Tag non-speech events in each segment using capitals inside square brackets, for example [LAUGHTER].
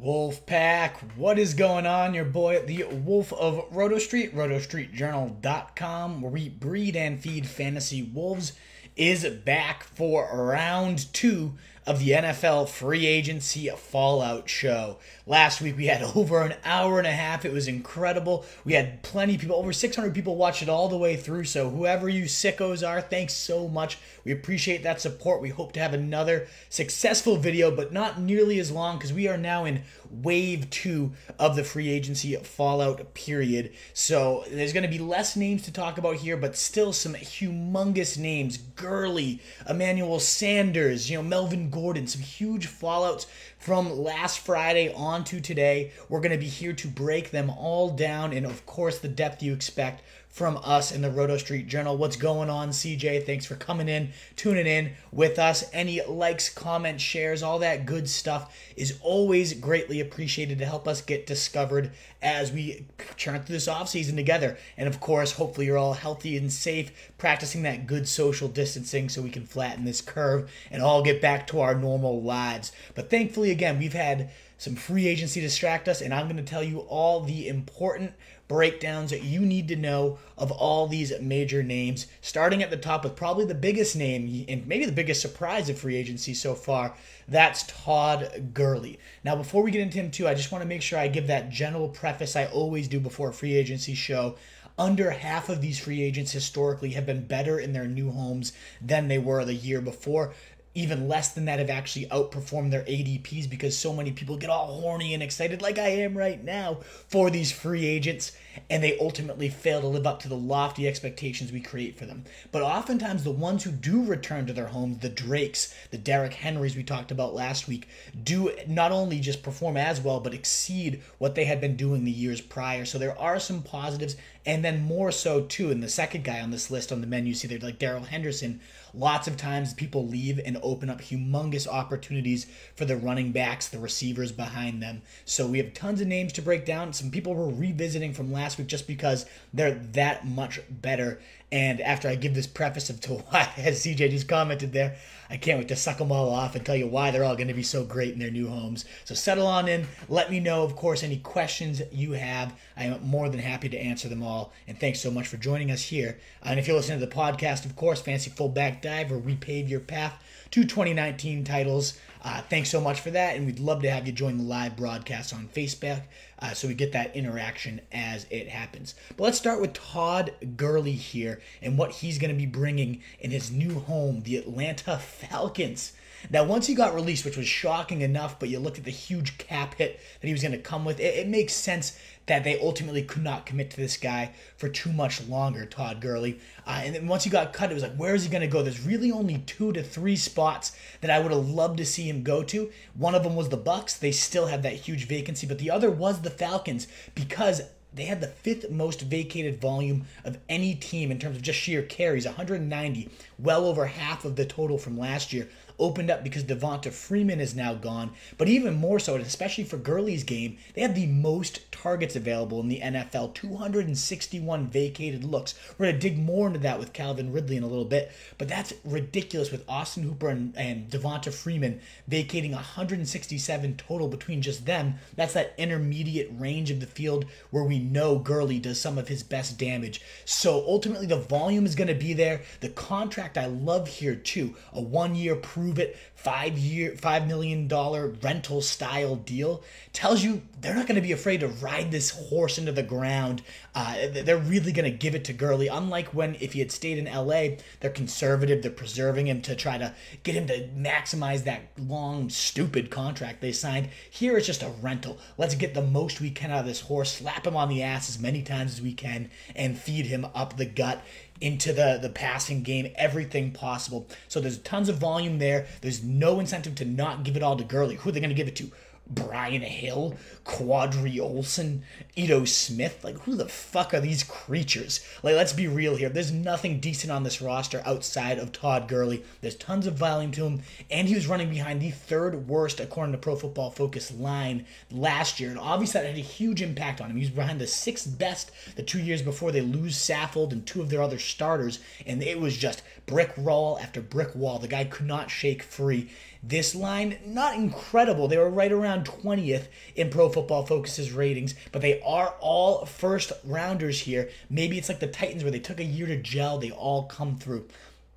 Wolf Pack, what is going on? Your boy, the Wolf of Roto Street, rotostreetjournal.com, where we breed and feed fantasy wolves, is back for round two of the NFL free agency fallout show. Last week we had [LAUGHS] over an hour and a half. It was incredible. We had plenty of people, over 600 people watch it all the way through. So, whoever you sickos are, thanks so much. We appreciate that support. We hope to have another successful video, but not nearly as long because we are now in wave two of the free agency fallout period. So, there's going to be less names to talk about here, but still some humongous names Gurley, Emmanuel Sanders, you know, Melvin Gordon, some huge fallouts from last Friday on to today. We're going to be here to break them all down and, of course, the depth you expect from us in the Roto Street Journal. What's going on, CJ? Thanks for coming in, tuning in with us. Any likes, comments, shares, all that good stuff is always greatly appreciated to help us get discovered as we churn through this offseason together. And of course, hopefully you're all healthy and safe, practicing that good social distancing so we can flatten this curve and all get back to our normal lives. But thankfully, again, we've had some free agency distract us, and I'm going to tell you all the important breakdowns that you need to know of all these major names, starting at the top with probably the biggest name and maybe the biggest surprise of free agency so far. That's Todd Gurley. Now, before we get into him, too, I just want to make sure I give that general preface I always do before a free agency show under half of these free agents historically have been better in their new homes than they were the year before even less than that have actually outperformed their ADPs because so many people get all horny and excited, like I am right now, for these free agents, and they ultimately fail to live up to the lofty expectations we create for them. But oftentimes, the ones who do return to their homes, the Drakes, the Derrick Henrys we talked about last week, do not only just perform as well, but exceed what they had been doing the years prior. So there are some positives, and then more so too. And the second guy on this list on the menu, you see there, like Darrell Henderson Lots of times people leave and open up humongous opportunities for the running backs, the receivers behind them. So we have tons of names to break down. Some people were revisiting from last week just because they're that much better. And after I give this preface of [LAUGHS] to why, as CJ just commented there, I can't wait to suck them all off and tell you why they're all going to be so great in their new homes. So settle on in. Let me know, of course, any questions you have. I am more than happy to answer them all. And thanks so much for joining us here. And if you're listening to the podcast, of course, Fantasy Fullback Dive, where we pave your path to 2019 titles. Uh, thanks so much for that, and we'd love to have you join the live broadcast on Facebook uh, so we get that interaction as it happens. But let's start with Todd Gurley here and what he's going to be bringing in his new home, the Atlanta Falcons. Now, once he got released, which was shocking enough, but you looked at the huge cap hit that he was going to come with, it, it makes sense that they ultimately could not commit to this guy for too much longer, Todd Gurley. Uh, and then once he got cut, it was like, where is he going to go? There's really only two to three spots that I would have loved to see him go to. One of them was the Bucks. They still have that huge vacancy, but the other was the Falcons because they had the fifth most vacated volume of any team in terms of just sheer carries 190 well over half of the total from last year opened up because Devonta Freeman is now gone. But even more so, and especially for Gurley's game, they have the most targets available in the NFL 261 vacated looks. We're going to dig more into that with Calvin Ridley in a little bit, but that's ridiculous with Austin Hooper and, and Devonta Freeman vacating 167 total between just them. That's that intermediate range of the field where we know Gurley does some of his best damage. So ultimately, the volume is going to be there. The contract I love here too a one year proof prove it five year five million dollar rental style deal tells you they're not going to be afraid to ride this horse into the ground. Uh, they're really going to give it to Gurley. Unlike when if he had stayed in LA they're conservative they're preserving him to try to get him to maximize that long stupid contract they signed. Here it's just a rental. Let's get the most we can out of this horse slap him on the ass as many times as we can and feed him up the gut into the the passing game, everything possible. So there's tons of volume there. There's no incentive to not give it all to Gurley. Who are they going to give it to? Brian Hill, Qadree Ollison, Ito Smith. Like, who the fuck are these creatures? Like, let's be real here. There's nothing decent on this roster outside of Todd Gurley. There's tons of volume to him, and he was running behind the third worst, according to Pro Football Focus, line last year. And obviously, that had a huge impact on him. He was behind the sixth best the two years before they lose Saffold and two of their other starters, and it was just brick wall after brick wall. The guy could not shake free. This line, not incredible. They were right around 20th in Pro Football Focus's ratings, but they are all first rounders here. Maybe it's like the Titans where they took a year to gel, they all come through.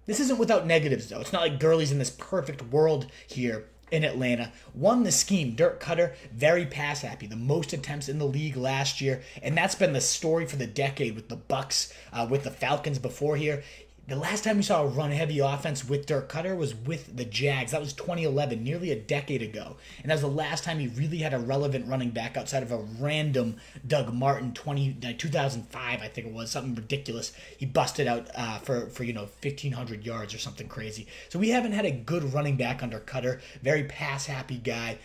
This isn't without negatives, though. It's not like Gurley's in this perfect world here in Atlanta. Won the scheme. Dirk Koetter, very pass happy. The most attempts in the league last year. And that's been the story for the decade with the Bucks, uh, with the Falcons before here. The last time we saw a run heavy offense with Dirk Koetter was with the Jags. That was 2011, nearly a decade ago. And that was the last time he really had a relevant running back outside of a random Doug Martin 20, uh, 2005, I think it was, something ridiculous. He busted out uh, for, for, you know, 1,500 yards or something crazy. So we haven't had a good running back under Koetter. Very pass happy guy.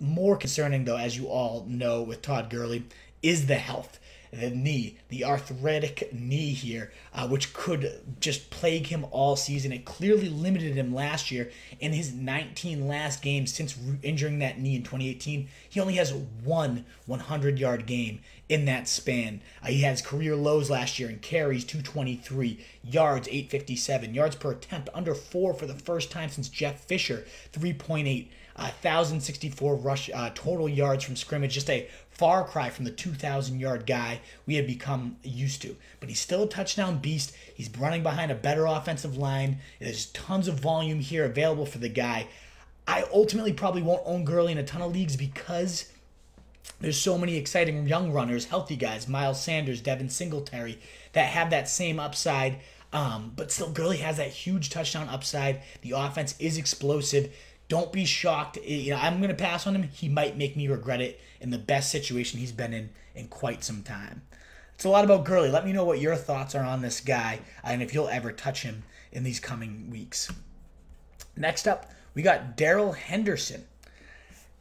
More concerning, though, as you all know with Todd Gurley, is the health the knee, the arthritic knee here, uh, which could just plague him all season. It clearly limited him last year in his 19 last games since injuring that knee in 2018. He only has one 100 yard game in that span. Uh, he has career lows last year in carries 223, yards 857, yards per attempt under four for the first time since Jeff Fisher 3.8. 1,064 rush uh, total yards from scrimmage, just a far cry from the 2,000 yard guy we had become used to. But he's still a touchdown beast. He's running behind a better offensive line. There's tons of volume here available for the guy. I ultimately probably won't own Gurley in a ton of leagues because there's so many exciting young runners, healthy guys, Miles Sanders, Devin Singletary, that have that same upside. Um, but still, Gurley has that huge touchdown upside. The offense is explosive. Don't be shocked. You know, I'm going to pass on him. He might make me regret it in the best situation he's been in in quite some time. It's a lot about Gurley. Let me know what your thoughts are on this guy and if you'll ever touch him in these coming weeks. Next up, we got Darrell Henderson,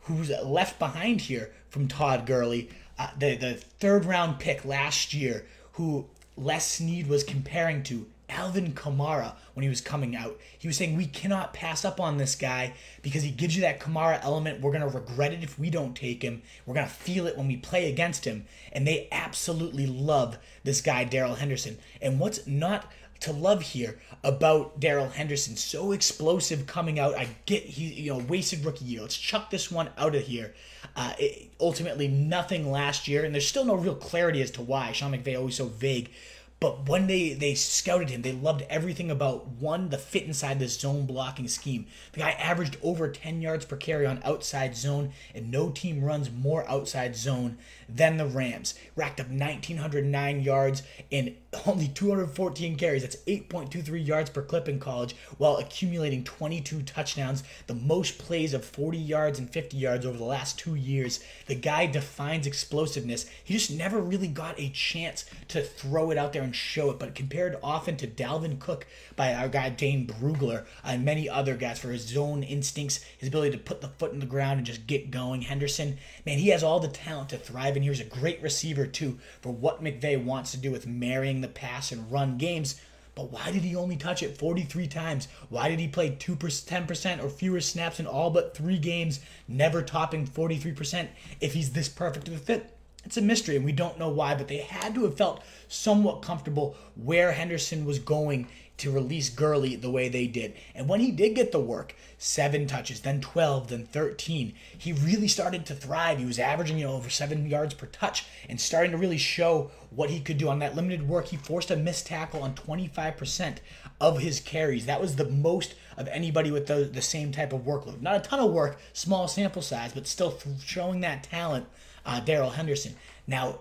who's left behind here from Todd Gurley, uh, the, the third round pick last year, who Les Snead was comparing to Alvin Kamara when he was coming out. He was saying we cannot pass up on this guy because he gives you that Kamara element. We're going to regret it if we don't take him. We're going to feel it when we play against him. And they absolutely love this guy, Darrell Henderson. And what's not to love here about Darrell Henderson, so explosive coming out. I get he, you know, wasted rookie year. Let's chuck this one out of here. Uh, it, ultimately, nothing last year, and there's still no real clarity as to why. Sean McVay always so vague. But when they they scouted him, they loved everything about one the fit inside the zone blocking scheme. The guy averaged over 10 yards per carry on outside zone, and no team runs more outside zone than the Rams. Racked up 1,909 yards in only 214 carries. That's 8.23 yards per clip in college, while accumulating 22 touchdowns, the most plays of 40 yards and 50 yards over the last two years. The guy defines explosiveness. He just never really got a chance to throw it out there and show it, but compared often to Dalvin Cook by our guy Dane Brugler and many other guys for his zone instincts, his ability to put the foot in the ground and just get going. Henderson, man, he has all the talent to thrive, and here's a great receiver too for what McVay wants to do with marrying the pass and run games. But why did he only touch it 43 times? Why did he play 2 10% or fewer snaps in all but three games, never topping 43% if he's this perfect of a fit? It's a mystery, and we don't know why, but they had to have felt somewhat comfortable where Henderson was going to release Gurley the way they did. And when he did get the work, seven touches, then 12, then 13, he really started to thrive. He was averaging, you know, over seven yards per touch and starting to really show what he could do on that limited work. He forced a missed tackle on 25% of his carries. That was the most of anybody with the, the same type of workload. Not a ton of work, small sample size, but still showing that talent, uh, Darrell Henderson. Now,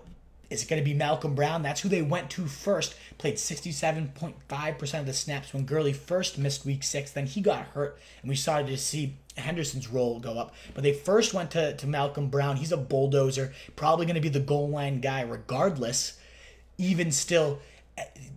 is it going to be Malcolm Brown? That's who they went to first. Played 67.5% of the snaps when Gurley first missed week six. Then he got hurt, and we started to see Henderson's role go up. But they first went to, to Malcolm Brown. He's a bulldozer, probably going to be the goal line guy regardless. Even still,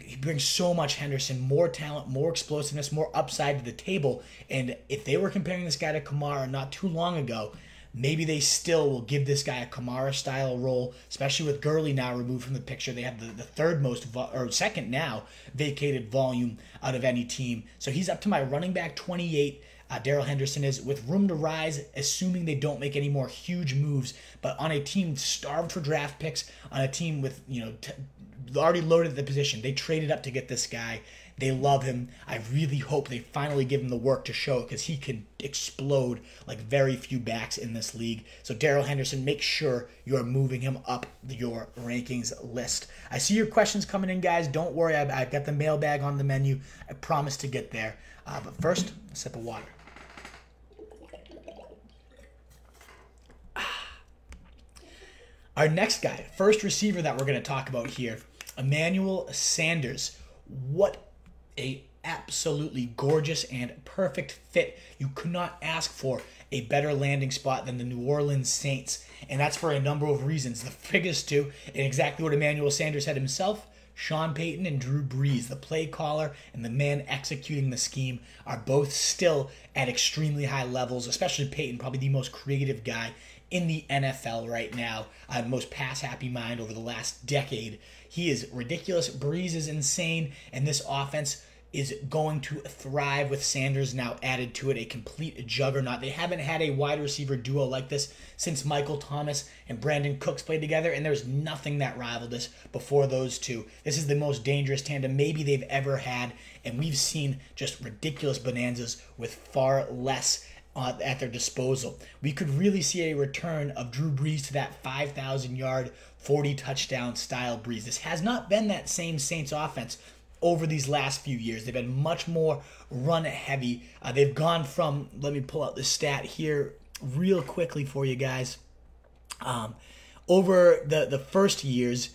he brings so much Henderson, more talent, more explosiveness, more upside to the table. And if they were comparing this guy to Kamara not too long ago, Maybe they still will give this guy a Kamara style role, especially with Gurley now removed from the picture. They have the, the third most, vo- or second now, vacated volume out of any team. So he's up to my running back 28. Uh, Darrell Henderson is with room to rise, assuming they don't make any more huge moves. But on a team starved for draft picks, on a team with you know t- already loaded the position. They traded up to get this guy. They love him. I really hope they finally give him the work to show because he can explode like very few backs in this league. So Darrell Henderson, make sure you're moving him up your rankings list. I see your questions coming in, guys. Don't worry, I've, I've got the mailbag on the menu. I promise to get there. Uh, but first, a sip of water. [SIGHS] Our next guy, first receiver that we're going to talk about here, Emmanuel Sanders. What a absolutely gorgeous and perfect fit. You could not ask for a better landing spot than the New Orleans Saints, and that's for a number of reasons. The biggest two, and exactly what Emmanuel Sanders said himself, Sean Payton and Drew Brees, the play caller and the man executing the scheme, are both still at extremely high levels, especially Payton, probably the most creative guy in the NFL right now, uh, most pass happy mind over the last decade. He is ridiculous. Brees is insane, and this offense is going to thrive with Sanders now added to it, a complete juggernaut. They haven't had a wide receiver duo like this since Michael Thomas and Brandin Cooks played together, and there's nothing that rivaled this before those two. This is the most dangerous tandem maybe they've ever had, and we've seen just ridiculous bonanzas with far less uh, at their disposal. We could really see a return of Drew Brees to that 5,000 yard, 40 touchdown style Brees. This has not been that same Saints offense over these last few years. They've been much more run heavy. Uh, they've gone from, let me pull out the stat here real quickly for you guys. Um, over the, the first years,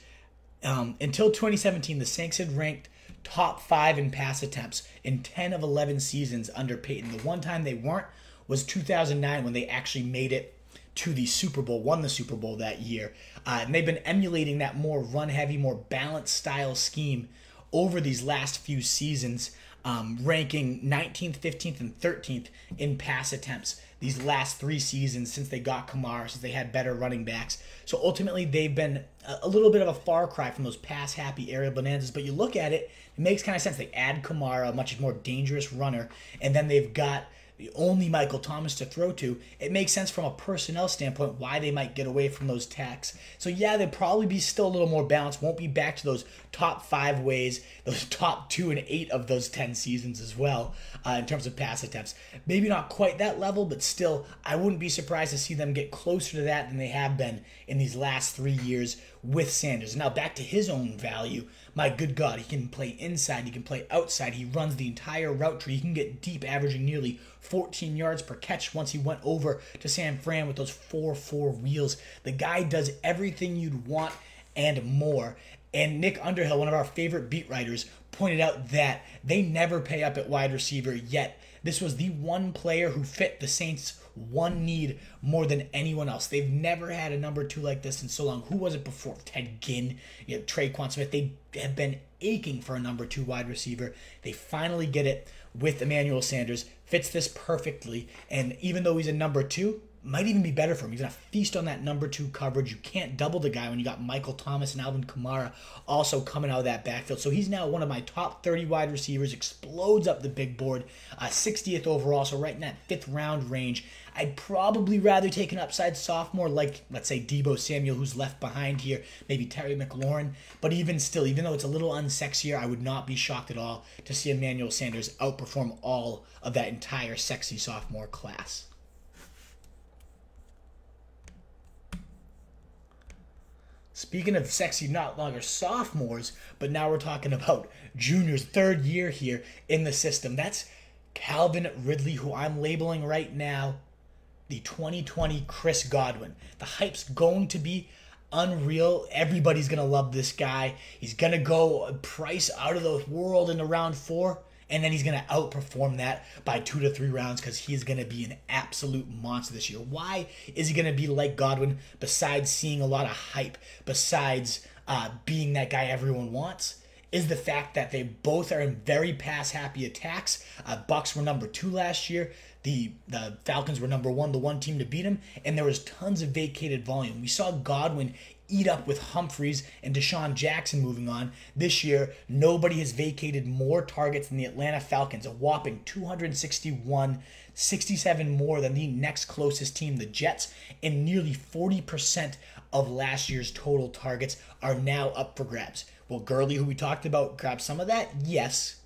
um, until 2017, the Saints had ranked top five in pass attempts in 10 of 11 seasons under Payton. The one time they weren't was 2009 when they actually made it to the Super Bowl, won the Super Bowl that year. Uh, and they've been emulating that more run heavy, more balanced style scheme over these last few seasons, um, ranking 19th, 15th, and 13th in pass attempts these last three seasons since they got Kamara, since they had better running backs. So ultimately, they've been a little bit of a far cry from those pass happy area bonanzas. But you look at it, it makes kind of sense. They add Kamara, a much more dangerous runner, and then they've got the only Michael Thomas to throw to, it makes sense from a personnel standpoint why they might get away from those tacks. So yeah, they'll probably be still a little more balanced. Won't be back to those top five ways, those [LAUGHS] top two and eight of those ten seasons as well uh, in terms of pass attempts. Maybe not quite that level, but still, I wouldn't be surprised to see them get closer to that than they have been in these last three years with Sanders. Now back to his own value. My good God, he can play inside, he can play outside. He runs the entire route tree. He can get deep, averaging nearly 14 yards per catch once he went over to San Fran with those 4 4 wheels. The guy does everything you'd want and more. And Nick Underhill, one of our favorite beat writers, pointed out that they never pay up at wide receiver yet. This was the one player who fit the Saints' one need more than anyone else. They've never had a number two like this in so long. Who was it before? Ted Ginn, you know, Tre'Quan Smith. They have been aching for a number two wide receiver. They finally get it with Emmanuel Sanders. Fits this perfectly. And even though he's a number two, might even be better for him. He's going to feast on that number two coverage. You can't double the guy when you got Michael Thomas and Alvin Kamara also coming out of that backfield. So he's now one of my top 30 wide receivers, explodes up the big board, uh, 60th overall. So right in that fifth round range. I'd probably rather take an upside sophomore like, let's say, Deebo Samuel, who's left behind here, maybe Terry McLaurin. But even still, even though it's a little unsexier, I would not be shocked at all to see Emmanuel Sanders outperform all of that entire sexy sophomore class. Speaking of sexy, not longer sophomores, but now we're talking about juniors, third year here in the system. That's Calvin Ridley, who I'm labeling right now the 2020 Chris Godwin. The hype's going to be unreal. Everybody's going to love this guy. He's going to go price out of the world in the round four and then he's going to outperform that by two to three rounds because he's going to be an absolute monster this year. Why is he going to be like Godwin besides seeing a lot of hype, besides uh, being that guy everyone wants? Is the fact that they both are in very pass happy attacks. Uh, Bucks were number two last year. The the Falcons were number one, the one team to beat him, and there was tons of vacated volume. We saw Godwin eat up with Humphries and DeSean Jackson moving on. This year, nobody has vacated more targets than the Atlanta Falcons, a whopping 261, 67 more than the next closest team, the Jets, and nearly 40% of last year's total targets are now up for grabs. Will Gurley, who we talked about, grab some of that? Yes.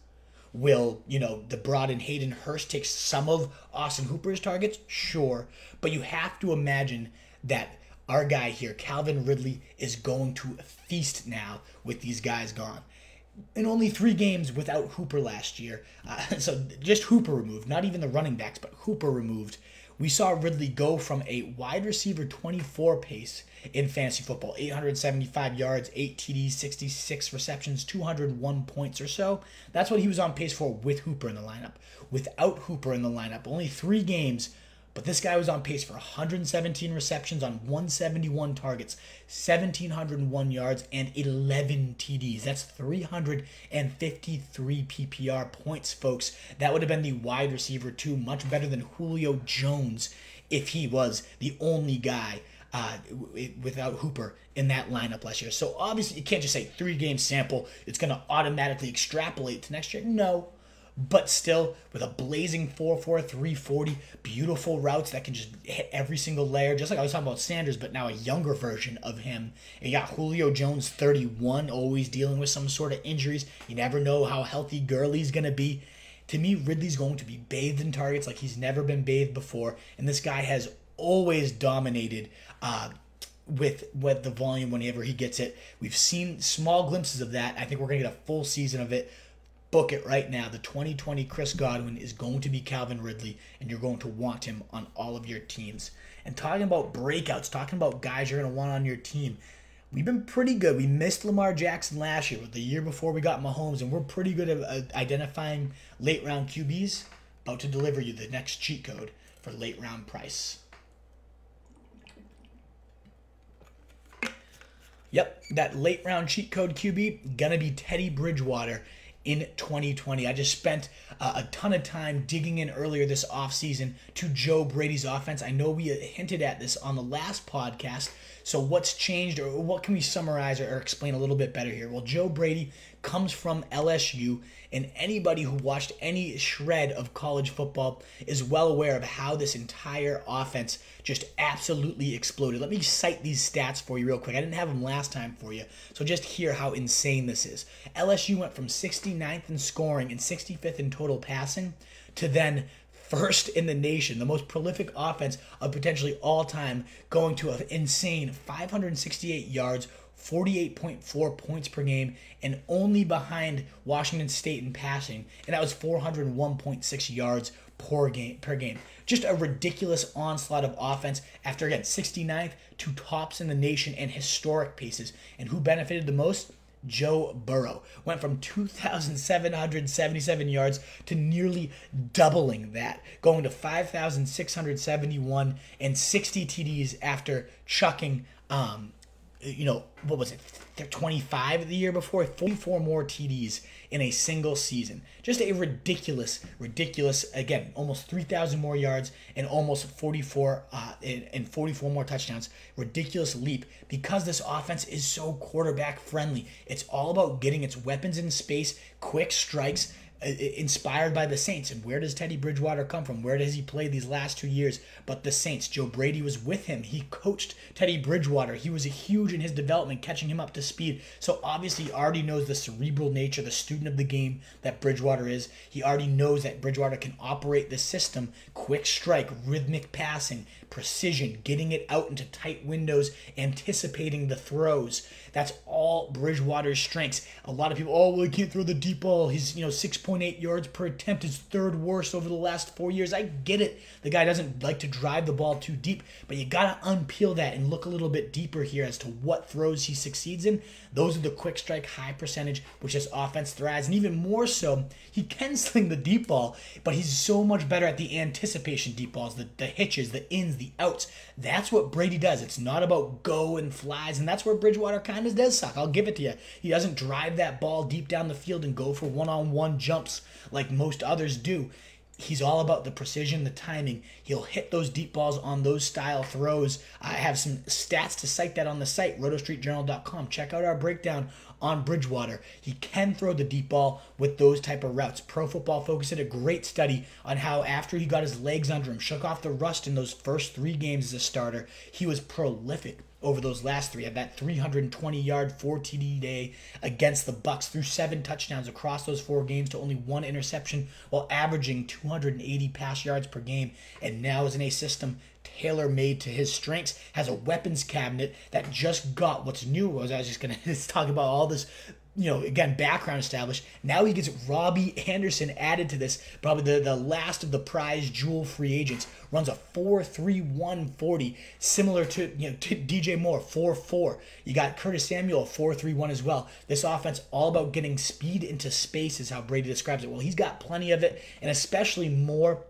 Will, you know, the Broad and Hayden Hurst take some of Austin Hooper's targets? Sure. But you have to imagine that our guy here, Calvin Ridley, is going to feast now with these guys gone. In only three games without Hooper last year, uh, [LAUGHS] so just Hooper removed, not even the running backs, but Hooper removed, we saw Ridley go from a wide receiver 24 pace in fantasy football 875 yards, 8 TDs, 66 receptions, 201 points or so. That's what he was on pace for with Hooper in the lineup. Without Hooper in the lineup, only three games but this guy was on pace for 117 receptions on 171 targets, 1,701 yards, and 11 TDs. That's 353 PPR points, folks. That would have been the wide receiver, too, much better than Julio Jones if he was the only guy uh, without Hooper in that lineup last year. So obviously, you can't just say three game sample, it's going to automatically extrapolate to next year. No, but still with a blazing 4-4 340 beautiful routes that can just hit every single layer just like i was talking about sanders but now a younger version of him you got julio jones 31 always dealing with some sort of injuries you never know how healthy gurley's going to be to me ridley's going to be bathed in targets like he's never been bathed before and this guy has always dominated uh, with with the volume whenever he gets it. We've seen small glimpses of that. I think we're gonna get a full season of it book it right now. The 2020 Chris Godwin is going to be Calvin Ridley, and you're going to want him on all of your teams. And talking about breakouts, talking about guys you're going to want on your team, we've been pretty good. We missed Lamar Jackson last year, but the year before we got Mahomes, and we're pretty good at identifying late round QBs. About to deliver you the next cheat code for late round price. Yep, that late round cheat code QB gonna be Teddy Bridgewater in 2020. I just spent uh, a ton of time digging in earlier this offseason to Joe Brady's offense. I know we hinted at this on the last podcast. So, what's changed, or what can we summarize or, explain a little bit better here? Well, Joe Brady comes from LSU, and anybody who watched any shred of college football is well aware of how this entire offense just absolutely exploded. Let me cite these stats for you real quick. I didn't have them last time for you, so just hear how insane this is. LSU went from 69th in scoring and 65th in total passing to then first in the nation, the most prolific offense of potentially all time, going to an insane 568 yards, 48.4 points per game, and only behind Washington State in passing, and that was 401.6 yards per game per game. Just a ridiculous onslaught of offense after again 69th to tops in the nation and historic paces. And who benefited the most? Joe Burrow went from 2,777 yards to nearly doubling that, going to 5,671 and 60 TDs after chucking um, you know, what was it? 25 the year before, 44 more TDs in a single season. Just a ridiculous, ridiculous, again, almost 3,000 more yards and almost 44 uh, and 44 more touchdowns. Ridiculous leap because this offense is so quarterback friendly. It's all about getting its weapons in space, quick strikes, inspired by the Saints. And where does Teddy Bridgewater come from? Where does he play these last two years? But the Saints. Joe Brady was with him. He coached Teddy Bridgewater. He was huge in his development, catching him up to speed. So obviously, he already knows the cerebral nature, the student of the game that Bridgewater is. He already knows that Bridgewater can operate the system quick strike, rhythmic passing, precision, getting it out into tight windows, anticipating the throws. That's all Bridgewater's strengths. A lot of people, oh, well, he can't throw the deep ball. He's, you know, 6.8 yards per attempt, is third worst over the last four years. I get it. The guy doesn't like to drive the ball too deep, but you got to unpeel that and look a little bit deeper here as to what throws he succeeds in. Those are the quick strike, high percentage, which his offense thrives. And even more so, he can sling the deep ball, but he's so much better at the anticipation deep balls, the, the hitches, the ins, the outs. That's what Brady does. It's not about go and flies, and that's where Bridgewater kind of does suck. I'll give it to you. He doesn't drive that ball deep down the field and go for one on one jumps like most others do. He's all about the precision, the timing. He'll hit those deep balls on those style throws. I have some stats to cite that on the site, rotostreetjournal.com. Check out our breakdown on Bridgewater. He can throw the deep ball with those type of routes. Pro Football Focus did a great study on how after he got his legs under him, shook off the rust in those first three games as a starter, he was prolific over those last three. Had that 320 yard, four TD day against the Bucks, threw seven touchdowns across those four games to only one interception, while averaging 280 pass yards per game. And now is in a system tailor made to his strengths. Has a weapons cabinet that just got what's new. Was I was just gonna [LAUGHS] talk about all this you know, again, background established. Now he gets Robbie Anderson added to this, probably the, the last of the prize jewel free agents. Runs a 4 3 1 40, similar to, you know, to DJ Moore, 4 4. You got Curtis Samuel, 4 3 1 as well. This offense, all about getting speed into space, is how Brady describes it. Well, he's got plenty of it, and especially more.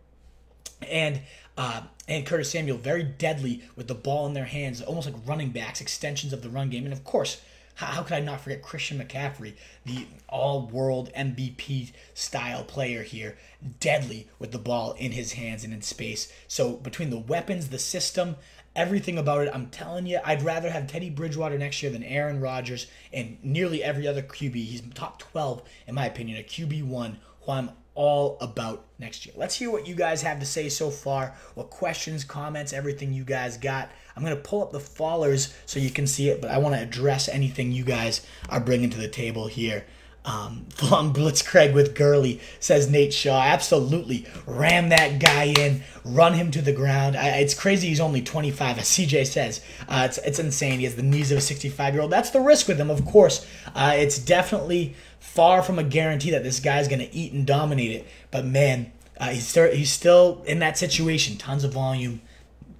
And uh, and Curtis Samuel, very deadly with the ball in their hands, almost like running backs, extensions of the run game. And of course, how, could I not forget Christian McCaffrey, the all world MVP style player here, deadly with the ball in his hands and in space. So, between the weapons, the system, everything about it, I'm telling you, I'd rather have Teddy Bridgewater next year than Aaron Rodgers and nearly every other QB. He's top 12, in my opinion, a QB1 who I'm all about next year. Let's hear what you guys have to say so far. What questions, comments, everything you guys got. I'm going to pull up the fallers so you can see it, but I want to address anything you guys are bringing to the table here. Um, Blum Blitzkrieg with Gurley, says Nate Shaw. Absolutely. Ram that guy in, run him to the ground. I, it's crazy he's only 25, as CJ says. Uh, it's, it's insane. He has the knees of a 65 year old. That's the risk with him, of course. Uh, it's definitely far from a guarantee that this guy's going to eat and dominate it. But man, uh, he's, start, he's still in that situation. Tons of volume,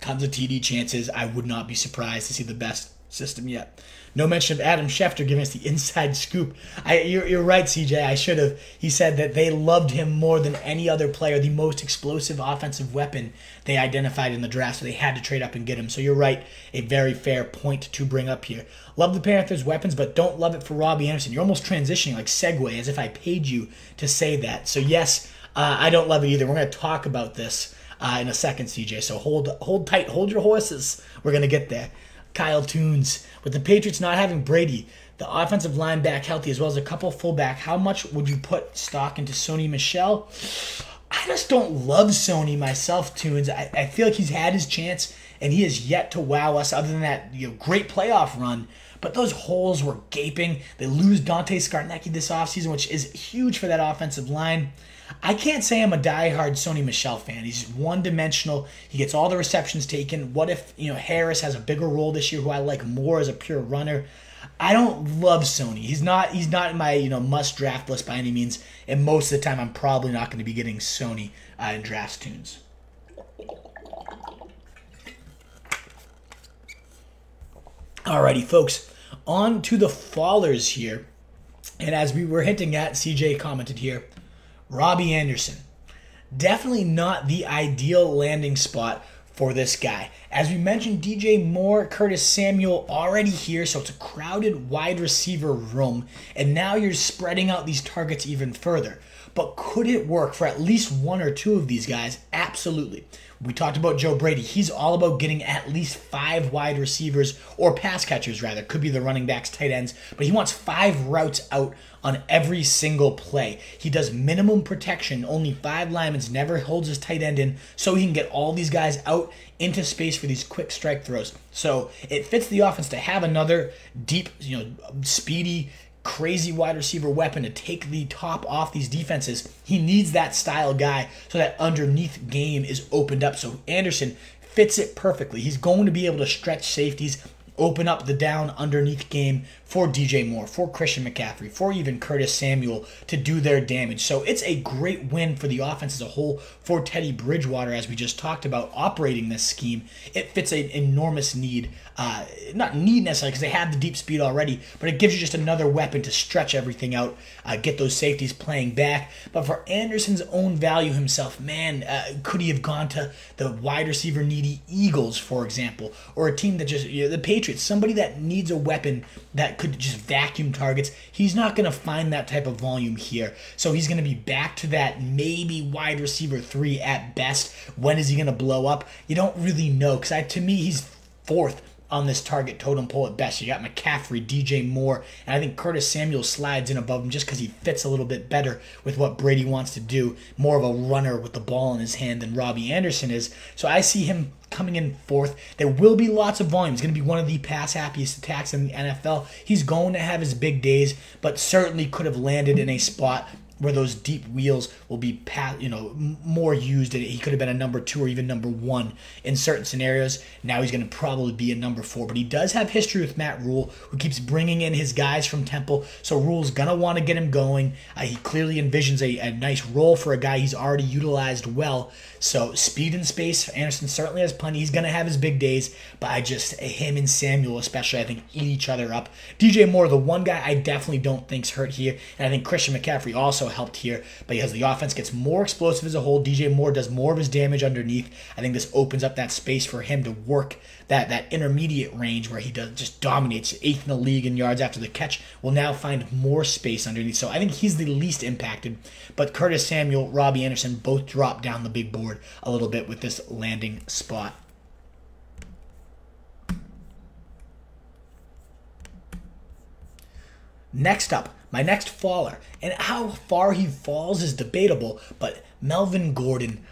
tons of TD chances. I would not be surprised to see the best system yet. No mention of Adam Schefter giving us the inside scoop. I, you're, you're right, CJ. I should have. He said that they loved him more than any other player, the most explosive offensive weapon they identified in the draft, so they had to trade up and get him. So you're right. A very fair point to bring up here. Love the Panthers' weapons, but don't love it for Robbie Anderson. You're almost transitioning like segue, as if I paid you to say that. So yes, uh, I don't love it either. We're going to talk about this uh, in a second, CJ. So hold hold tight, hold your horses. We're going to get there. Kyle Toons. With the Patriots not having Brady, the offensive line back healthy, as well as a couple fullback, how much would you put stock into Sony Michel? I just don't love Sony myself, Tunes. I, I feel like he's had his chance and he has yet to wow us other than that you know, great playoff run. But those holes were gaping. They lose Dante Scarnecchia this offseason, which is huge for that offensive line. I can't say I'm a diehard Sony Michel fan. He's one dimensional. He gets all the receptions taken. What if you know Harris has a bigger role this year, who I like more as a pure runner? I don't love Sony. He's not he's not in my you know must draft list by any means. And most of the time, I'm probably not going to be getting Sony uh, in draft tunes. Alrighty, folks. On to the fallers here. And as we were hinting at, CJ commented here Robbie Anderson. Definitely not the ideal landing spot for this guy. As we mentioned, DJ Moore, Curtis Samuel already here, so it's a crowded wide receiver room, and now you're spreading out these targets even further. But could it work for at least one or two of these guys? Absolutely. We talked about Joe Brady. He's all about getting at least five wide receivers or pass catchers, rather. Could be the running backs, tight ends, but he wants five routes out on every single play. He does minimum protection. Only five linemen never holds his tight end in, so he can get all these guys out into space for these quick strike throws. So it fits the offense to have another deep, you know, speedy crazy wide receiver weapon to take the top off these defenses. He needs that style guy so that underneath game is opened up. So Anderson fits it perfectly. He's going to be able to stretch safeties, open up the down underneath game for DJ Moore, for Christian McCaffrey, for even Curtis Samuel to do their damage. So it's a great win for the offense as a whole for Teddy Bridgewater, as we just talked about operating this scheme. It fits an enormous need. Uh, not need necessarily because they have the deep speed already, but it gives you just another weapon to stretch everything out, uh, get those safeties playing back. But for Anderson's own value himself, man, uh, could he have gone to the wide receiver needy Eagles, for example, or a team that just, you know, the Patriots, somebody that needs a weapon that could just vacuum targets. He's not going to find that type of volume here. So he's going to be back to that maybe wide receiver three at best. When is he going to blow up? You don't really know because I, to me, he's fourth on this target totem pole at best. You got McCaffrey, DJ Moore, and I think Curtis Samuel slides in above him just because he fits a little bit better with what Brady wants to do. More of a runner with the ball in his hand than Robbie Anderson is. So I see him coming in fourth. There will be lots of volume. He's going to be one of the pass happiest attacks in the NFL. He's going to have his big days, but certainly could have landed in a spot where those deep wheels will be you know more used he could have been a number two or even number one in certain scenarios now he's going to probably be a number four but he does have history with Matt Rhule who keeps bringing in his guys from temple so Rhule's going to want to get him going uh, he clearly envisions a, a nice role for a guy he's already utilized well so speed and space anderson certainly has plenty. He's going to have his big days but i just him and samuel especially i think eat each other up. Dj moore the one guy i definitely don't think's hurt here and i think christian mccaffrey also helped here, but because the offense gets more explosive as a whole, DJ Moore does more of his damage underneath. I think this opens up that space for him to work that that intermediate range where he does just dominates eighth in the league in yards after the catch. Will now find more space underneath. So I think he's the least impacted. But Curtis Samuel, Robbie Anderson both drop down the big board a little bit with this landing spot. Next up, my next faller. And how far he falls is debatable, but Melvin Gordon,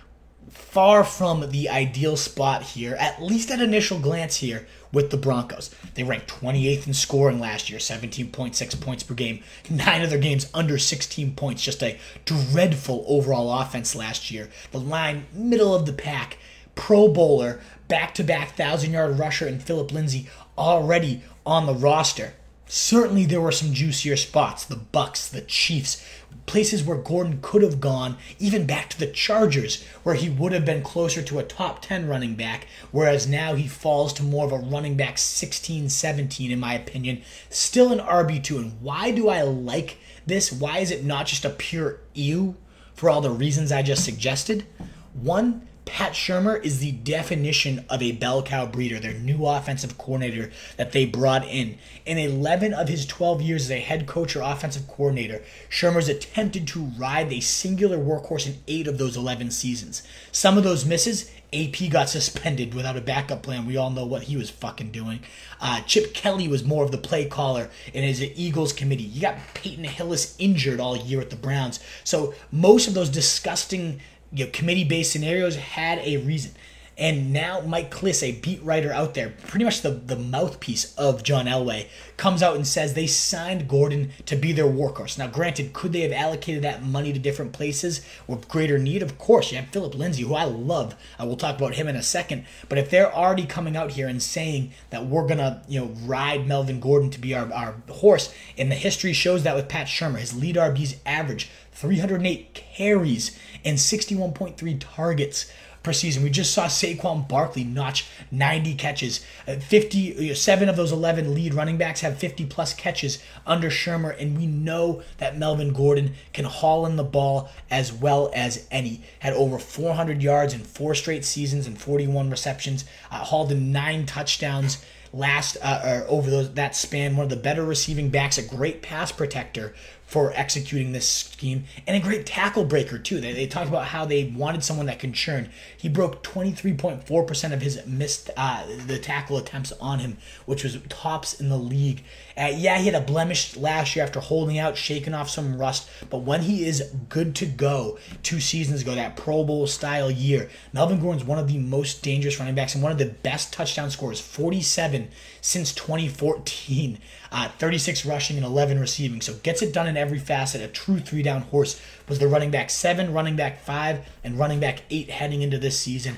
far from the ideal spot here, at least at initial glance here, with the Broncos. They ranked 28th in scoring last year, 17.6 points per game. Nine of their games under 16 points. Just a dreadful overall offense last year. The line, middle of the pack. Pro Bowler, back to back 1,000 yard rusher, and Phillip Lindsay already on the roster. Certainly, there were some juicier spots the Bucks, the Chiefs, places where Gordon could have gone, even back to the Chargers, where he would have been closer to a top 10 running back, whereas now he falls to more of a running back 16 17, in my opinion. Still an RB2. And why do I like this? Why is it not just a pure ew for all the reasons I just suggested? One, Pat Shurmur is the definition of a bell cow breeder, their new offensive coordinator that they brought in. In 11 of his 12 years as a head coach or offensive coordinator, Shurmur's attempted to ride a singular workhorse in eight of those 11 seasons. Some of those misses, AP got suspended without a backup plan. We all know what he was fucking doing. Uh, Chip Kelly was more of the play caller in his Eagles committee. You got Peyton Hillis injured all year at the Browns. So most of those disgusting you know, committee-based scenarios had a reason. And now Mike Klis, a beat writer out there, pretty much the, the mouthpiece of John Elway, comes out and says they signed Gordon to be their workhorse. Now, granted, could they have allocated that money to different places with greater need? Of course. You have Phillip Lindsay, who I love. I will talk about him in a second. But if they're already coming out here and saying that we're gonna, you know, ride Melvin Gordon to be our, our horse, and the history shows that with Pat Shurmur, his lead RBs average 308 carries and 61.3 targets per season. We just saw Saquon Barkley notch 90 catches. Uh, 50, seven of those 11 lead running backs have 50 plus catches under Shurmur, and we know that Melvin Gordon can haul in the ball as well as any. Had over 400 yards in four straight seasons and 41 receptions. Uh, hauled in nine touchdowns last uh, or over those that span. One of the better receiving backs, a great pass protector for executing this scheme, and a great tackle breaker too. They, they talked about how they wanted someone that can churn. He broke 23.4% of his missed uh, the tackle attempts on him, which was tops in the league. Uh, yeah, he had a blemish last year after holding out, shaking off some rust, but when he is good to go, two seasons ago, that Pro Bowl style year, Melvin Gordon's one of the most dangerous running backs and one of the best touchdown scorers, 47 since 2014. Uh, 36 rushing and 11 receiving. So gets it done in every facet. A true three down horse was the running back seven, running back five, and running back eight heading into this season.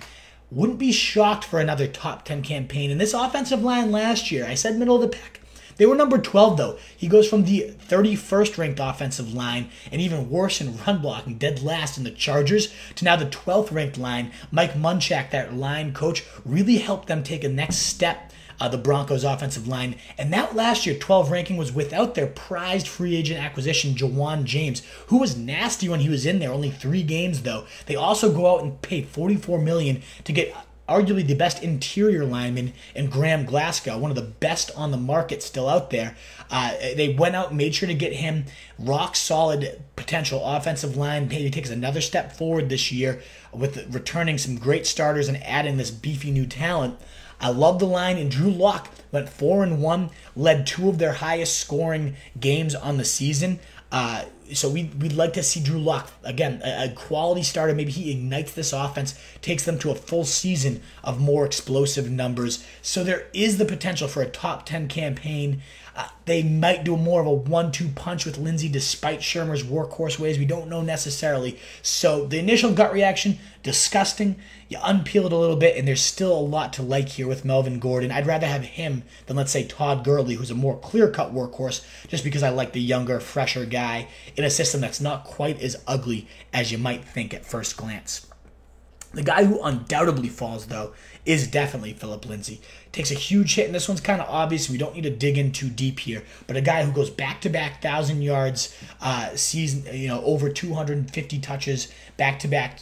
Wouldn't be shocked for another top 10 campaign. And this offensive line last year, I said middle of the pack. They were number 12, though. He goes from the 31st ranked offensive line and even worse in run blocking, dead last in the Chargers, to now the 12th ranked line. Mike Munchak, that line coach, really helped them take a next step uh, the Broncos offensive line. And that last year 12 ranking was without their prized free agent acquisition, Ja'Wuan James, who was nasty when he was in there. Only three games though. They also go out and pay 44 million to get arguably the best interior lineman in Graham Glasgow, one of the best on the market still out there. Uh, they went out, made sure to get him rock solid potential offensive line. Maybe takes another step forward this year with returning some great starters and adding this beefy new talent. I love the line, and Drew Lock went four and one, led two of their highest scoring games on the season. Uh, so we, we'd like to see Drew Lock again, a, a, quality starter. Maybe he ignites this offense, takes them to a full season of more explosive numbers. So there is the potential for a top 10 campaign. They might do more of a one-two punch with Lindsay, despite Shurmur's workhorse ways. We don't know necessarily. So the initial gut reaction, disgusting. You unpeel it a little bit, and there's still a lot to like here with Melvin Gordon. I'd rather have him than let's say Todd Gurley, who's a more clear-cut workhorse, just because I like the younger, fresher guy in a system that's not quite as ugly as you might think at first glance. The guy who undoubtedly falls, though, is definitely Phillip Lindsay. Takes a huge hit, and this one's kind of obvious. We don't need to dig in too deep here. But a guy who goes back to back thousand yards, uh, season, you know, over 250 touches, back to back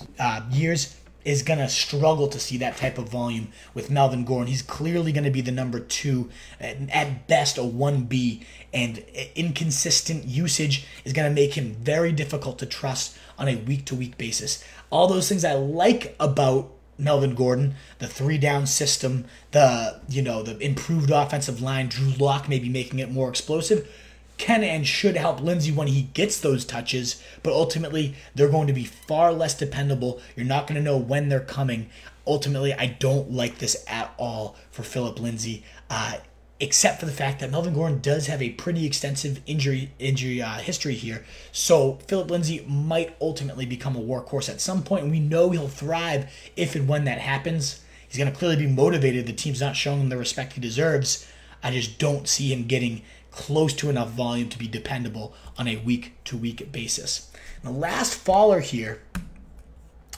years is going to struggle to see that type of volume with Melvin Gordon. He's clearly going to be the number two, at best a 1B, and inconsistent usage is going to make him very difficult to trust on a week to week basis. All those things I like about Melvin Gordon, the three down system, the you know the improved offensive line, Drew Lock maybe making it more explosive, can and should help Lindsay when he gets those touches, but ultimately they're going to be far less dependable. You're not going to know when they're coming. Ultimately, I don't like this at all for Phillip Lindsay. Uh, except for the fact that Melvin Gordon does have a pretty extensive injury injury uh, history here. So Phillip Lindsay might ultimately become a workhorse at some point, and we know he'll thrive if and when that happens. He's going to clearly be motivated. The team's not showing him the respect he deserves. I just don't see him getting close to enough volume to be dependable on a week to week basis. And the last faller here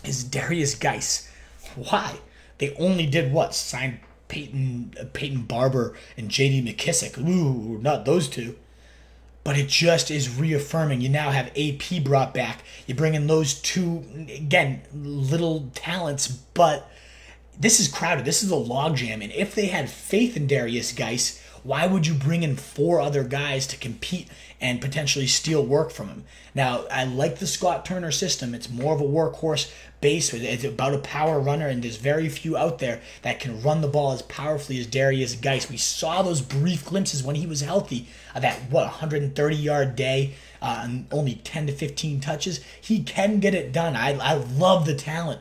is Darius Guice. Why? They only did what? Signed Peyton uh, Peyton Barber and J.D. McKissic. Ooh, not those two. But it just is reaffirming. You now have AP brought back. You bring in those two again, little talents, but this is crowded. This is a logjam. And if they had faith in Darius Guice, why would you bring in four other guys to compete and potentially steal work from him? Now, I like the Scott Turner system. It's more of a workhorse base. It's about a power runner, and there's very few out there that can run the ball as powerfully as Darius Guice. We saw those brief glimpses when he was healthy of that, what, 130 yard day. Uh, and only 10 to 15 touches. He can get it done. I, I love the talent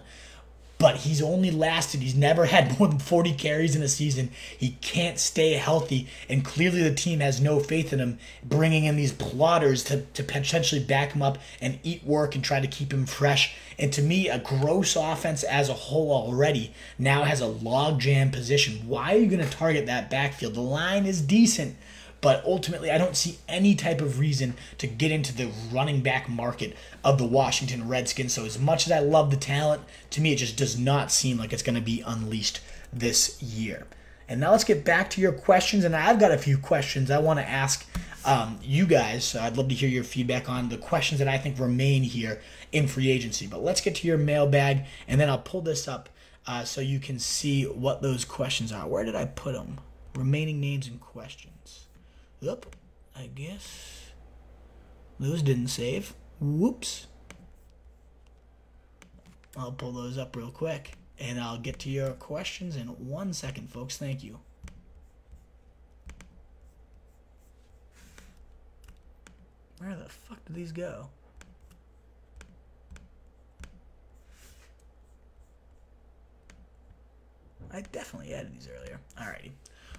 but he's only lasted. He's never had [LAUGHS] more than 40 carries in a season. He can't stay healthy, and clearly the team has no faith in him, bringing in these plotters to, to potentially back him up and eat work and try to keep him fresh. And to me, a gross offense as a whole already now has a logjam position. Why are you going to target that backfield? The line is decent but ultimately, I don't see any type of reason to get into the running back market of the Washington Redskins. So, as much as I love the talent, to me, it just does not seem like it's going to be unleashed this year. And now let's get back to your questions. And I've got a few questions I want to ask um, you guys. So I'd love to hear your feedback on the questions that I think remain here in free agency. But let's get to your mailbag, and then I'll pull this up uh, so you can see what those questions are. Where did I put them? Remaining names and questions. Up, I guess. Those didn't save. Whoops. I'll pull those up real quick and I'll get to your questions in one second, folks. Thank you. Where the fuck did these go? I definitely added these earlier. Alrighty.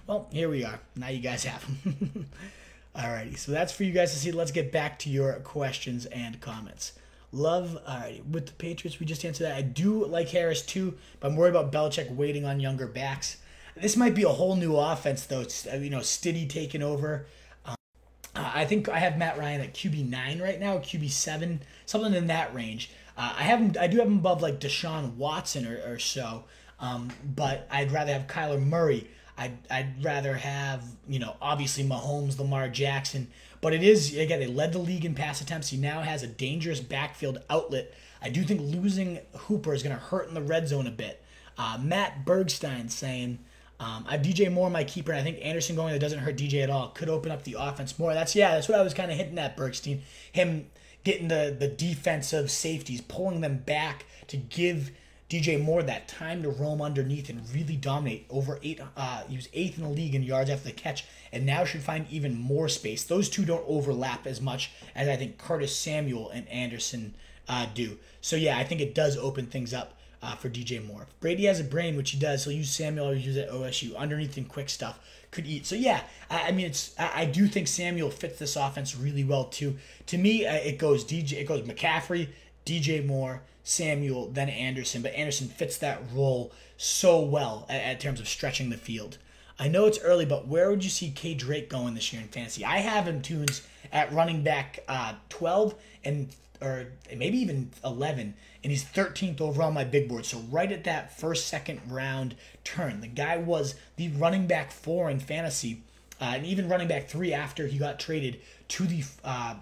Well, here we are. Now you guys have them. [LAUGHS] Alrighty, so that's for you guys to see. Let's get back to your questions and comments. Love, alrighty, with the Patriots, we just answered that. I do like Harris too, but I'm worried about Belichick waiting on younger backs. This might be a whole new offense, though. It's, uh, you know, Stiddy taking over. Um, I think I have Matt Ryan at QB nine right now, QB seven, something in that range. Uh, I have him, I do have him above like Deshaun Watson or, or so, um, but I'd rather have Kyler Murray I'd, I'd rather have, you know, obviously Mahomes, Lamar Jackson. But it is, again, they led the league in pass attempts. He now has a dangerous backfield outlet. I do think losing Hooper is going to hurt in the red zone a bit. Uh, Matt Bergstein saying, um, I have DJ Moore my keeper, and I think Anderson going that doesn't hurt DJ at all. Could open up the offense more. That's yeah, that's what I was kind of hitting at Bergstein. Him getting the the defensive safeties, pulling them back to give DJ Moore that time to roam underneath and really dominate. Over eight, uh, he was eighth in the league in yards after the catch, and now should find even more space. Those two don't overlap as much as I think Curtis Samuel and Anderson uh, do. So yeah, I think it does open things up uh, for DJ Moore. If Brady has a brain, which he does. He'll use Samuel or use at OSU underneath and quick stuff. Could eat. So yeah, I, I mean, it's I, I, do think Samuel fits this offense really well too. To me, uh, it goes DJ, it goes McCaffrey, DJ Moore, Samuel, then Anderson. But Anderson fits that role so well at, terms of stretching the field. I know it's early, but where would you see K Drake going this year in fantasy? I have him tunes at running back uh, 12 and or maybe even 11 and he's 13th overall on my big board. So right at that first, second round turn, the guy was the running back four in fantasy, uh, and even running back three after he got traded to the uh,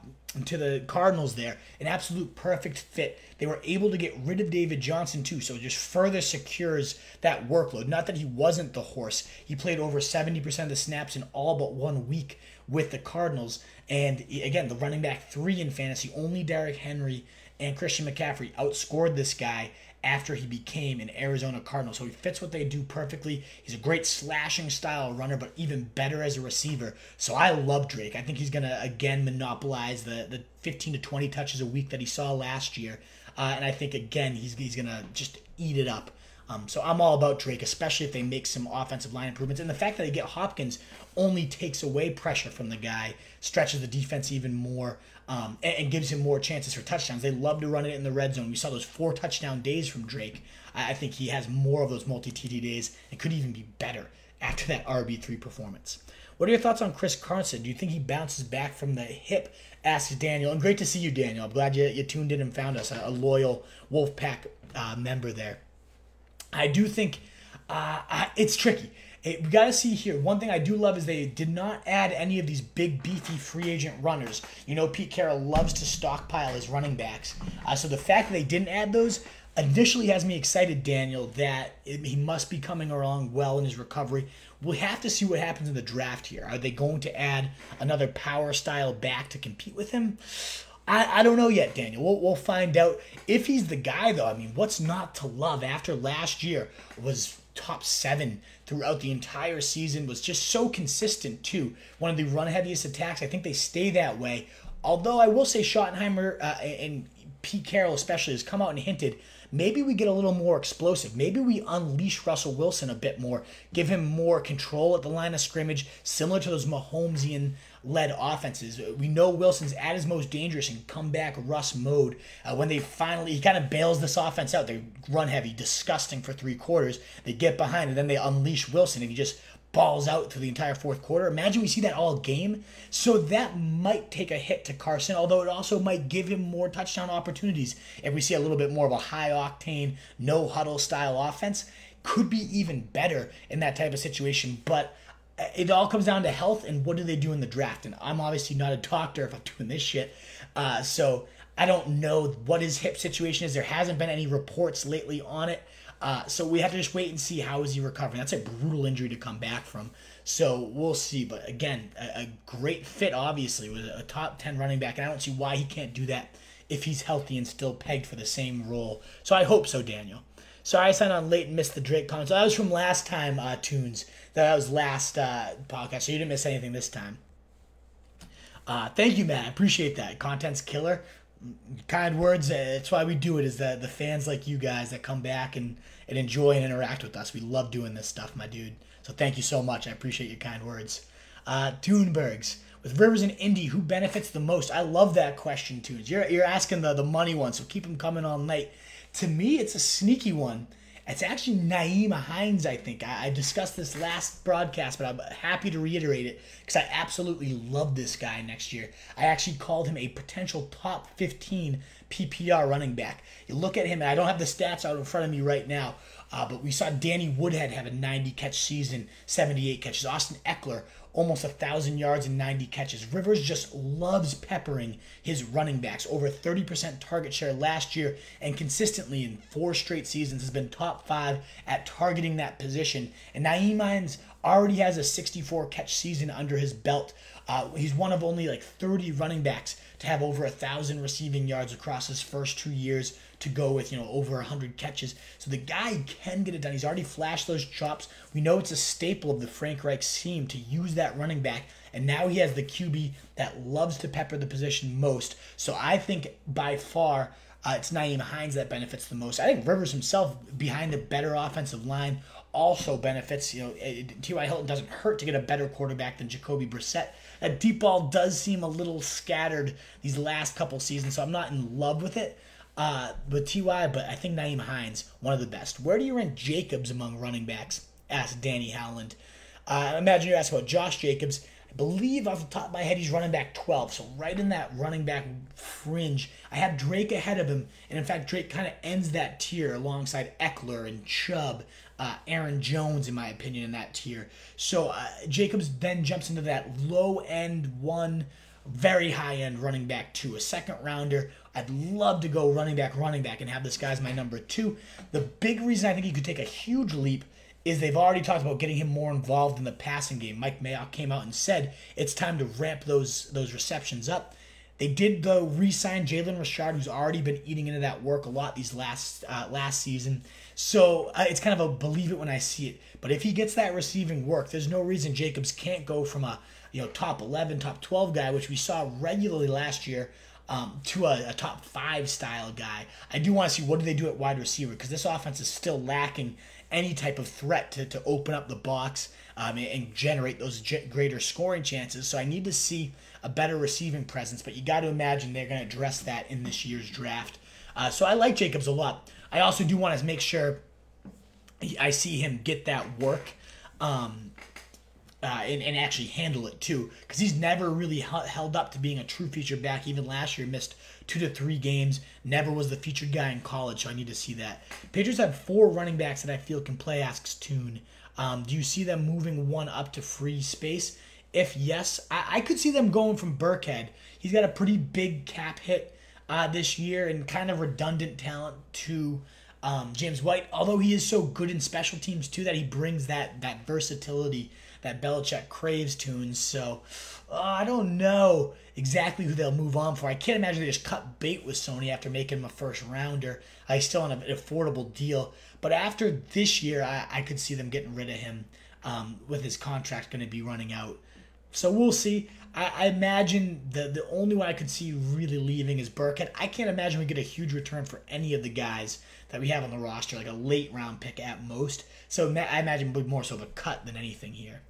to the Cardinals. There, an absolute perfect fit. They were able to get rid of David Johnson too, so it just further secures that workload. Not that he wasn't the horse; he played over 70% of the snaps in all but one week with the Cardinals. And again, the running back three in fantasy, only Derrick Henry and Christian McCaffrey outscored this guy after he became an Arizona Cardinal. So he fits what they do perfectly. He's a great slashing style runner, but even better as a receiver. So I love Drake. I think he's going to, again, monopolize the, the 15 to 20 touches a week that he saw last year. Uh, and I think, again, he's, he's going to just eat it up. Um, so I'm all about Drake, especially if they make some offensive line improvements. And the fact that they get Hopkins only takes away pressure from the guy, stretches the defense even more, um, and, and, gives him more chances for touchdowns. They love to run it in the red zone. We saw those four touchdown days from Drake. I, I think he has more of those multi TD days and could even be better after that RB3 performance. What are your thoughts on Chris Carson? Do you think he bounces back from the hip? Asks Daniel. And great to see you, Daniel. I'm glad you, you tuned in and found us, a, a loyal Wolfpack uh, member there. I do think uh, it's tricky. It, we got to see here. One thing I do love is they did not add any of these big, beefy free agent runners. You know, Pete Carroll loves to stockpile his running backs. Uh, so the fact that they didn't add those initially has me excited, Daniel, that it, he must be coming along well in his recovery. We'll have to see what happens in the draft here. Are they going to add another power style back to compete with him? I, I don't know yet, Daniel. We'll, we'll find out. If he's the guy, though, I mean, what's not to love after last year was top seven throughout the entire season, was just so consistent, too. One of the run heaviest attacks. I think they stay that way. Although I will say Schottenheimer uh, and Pete Carroll, especially, has come out and hinted maybe we get a little more explosive. Maybe we unleash Russell Wilson a bit more, give him more control at the line of scrimmage, similar to those Mahomesian led offenses. We know Wilson's at his most dangerous in comeback Russ mode. Uh, when they finally, he kind of bails this offense out. They run heavy, disgusting for three quarters. They get behind, and then they unleash Wilson, and he just balls out through the entire fourth quarter. Imagine we see that all game. So that might take a hit to Carson, although it also might give him more touchdown opportunities if we see a little bit more of a high octane, no huddle style offense. Could be even better in that type of situation, but it all comes down to health and what do they do in the draft. And I'm obviously not a doctor if I'm doing this shit. Uh, so I don't know what his hip situation is. There hasn't been any reports lately on it. Uh, so we have to just wait and see how is he recovering. That's a brutal injury to come back from. So we'll see. But again, a, a great fit, obviously, with a top 10 running back. And I don't see why he can't do that if he's healthy and still pegged for the same role. So I hope so, Daniel. Sorry I signed on late and missed the Drake comments. So that was from last time, uh, Tunes. That was last uh, podcast, so you didn't miss anything this time. Uh, thank you, Matt. I appreciate that. Content's killer. Kind words. That's why we do it. Is that the fans like you guys that come back and, and enjoy and interact with us. We love doing this stuff, my dude. So thank you so much. I appreciate your kind words. Uh, Toonbergs. With Rivers and Indy, who benefits the most? I love that question, Tunes. You're, you're asking the, the money one, so keep them coming all night. To me, it's a sneaky one. It's actually Nyheim Hines, I think. I, I, discussed this last broadcast, but I'm happy to reiterate it because I absolutely love this guy next year. I actually called him a potential top 15 PPR running back. You look at him, and I don't have the stats out in front of me right now, uh, but we saw Danny Woodhead have a 90 catch season, 78 catches. Austin Ekeler almost a thousand yards and 90 catches. Rivers just loves peppering his running backs. Over 30% target share last year, and consistently in four straight seasons has been top five at targeting that position. And Nyheim Hines already has a 64 catch season under his belt. Uh, he's one of only like 30 running backs to have over a thousand receiving yards across his first two years to go with you know over 100 catches. So the guy can get it done. He's already flashed those chops. We know it's a staple of the Frank Reich team to use that running back, and now he has the QB that loves to pepper the position most. So I think by far. Uh, it's Nyheim Hines that benefits the most. I think Rivers himself, behind a better offensive line, also benefits. You know, T.Y. Hilton doesn't hurt to get a better quarterback than Jacoby Brissett. That deep ball does seem a little scattered these last couple seasons, so I'm not in love with it uh, with Ty, but I think Nyheim Hines, one of the best. Where do you rank Jacobs among running backs? Asked Danny Howland. Uh, imagine you ask about Josh Jacobs. I believe off the top of my head he's running back 12, so right in that running back fringe. I have Drake ahead of him, and in fact Drake kind of ends that tier alongside Ekeler and Chubb, uh, Aaron Jones, in my opinion, in that tier. So uh, Jacobs then jumps into that low end one very high end running back two, a second rounder. I'd love to go running back, running back, and have this guy as my number two. The big reason I think he could take a huge leap is they've already talked about getting him more involved in the passing game. Mike Mayock came out and said it's time to ramp those those receptions up. They did though re-sign Jalen Richard, who's already been eating into that work a lot these last uh, last season. So uh, it's kind of a believe it when I see it. But if he gets that receiving work, there's no reason Jacobs can't go from a you know top 11, top 12 guy, which we saw regularly last year, um, to a, a, top five style guy. I do want to see what do they do at wide receiver because this offense is still lacking any type of threat to, to open up the box um, and, and, generate those greater scoring chances. So I need to see a better receiving presence, but you got to imagine they're going to address that in this year's draft. Uh, so I like Jacobs a lot. I also do want to make sure I see him get that work. Um, uh, and, and actually handle it too. Because he's never really held up to being a true featured back. Even last year, missed two to three games. Never was the featured guy in college, so I need to see that. Patriots have four running backs that I feel can play. Asks Tune. Um, do you see them moving one up to free space? If yes, I, I could see them going from Burkhead. He's got a pretty big cap hit uh, this year and kind of redundant talent to um, James White. Although he is so good in special teams too, that he brings that that versatility that Belichick craves tunes. So uh, I don't know exactly who they'll move on for. I can't imagine they just cut bait with Sony after making him a first rounder. I still on an affordable deal. But after this year, I, I could see them getting rid of him um, with his contract going to be running out. So we'll see. I, I, imagine the the only one I could see really leaving is Burkhead. I can't imagine we get a huge return for any of the guys that we have on the roster, like a late round pick at most. So I imagine more so of a cut than anything here.